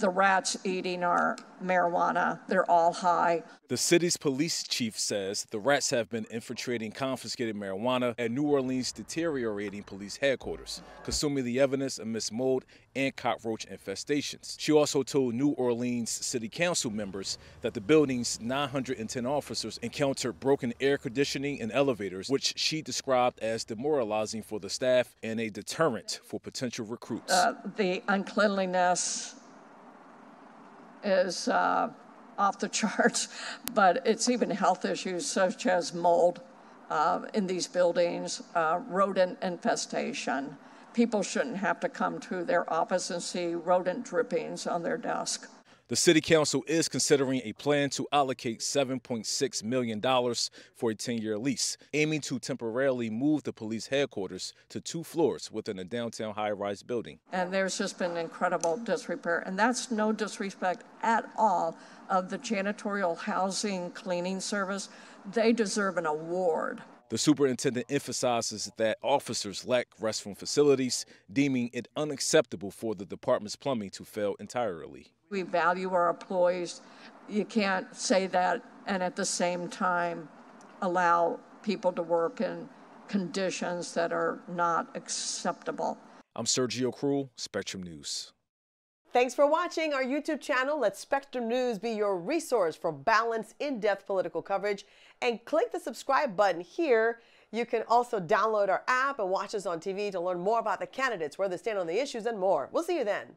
the rats eating our marijuana. They're all high. The city's police chief says the rats have been infiltrating confiscated marijuana at New Orleans' deteriorating police headquarters, consuming the evidence amidst mold and cockroach infestations. She also told New Orleans City Council members that the building's 910 officers encountered broken air conditioning and elevators, which she described as demoralizing for the staff and a deterrent for potential recruits. Uh, the uncleanliness is uh, off the charts, but it's even health issues such as mold uh, in these buildings, uh, rodent infestation. People shouldn't have to come to their office and see rodent drippings on their desk. The City Council is considering a plan to allocate $7.6 million for a 10 year lease, aiming to temporarily move the police headquarters to two floors within a downtown high rise building. And there's just been incredible disrepair, and that's no disrespect at all of the janitorial housing cleaning service. They deserve an award. The superintendent emphasizes that officers lack restroom facilities, deeming it unacceptable for the department's plumbing to fail entirely. We value our employees. You can't say that and at the same time allow people to work in conditions that are not acceptable. I'm Sergio Cruel, Spectrum News. Thanks for watching our YouTube channel. Let Spectrum News be your resource for balanced, in-depth political coverage. And click the subscribe button here. You can also download our app and watch us on TV to learn more about the candidates, where they stand on the issues, and more. We'll see you then.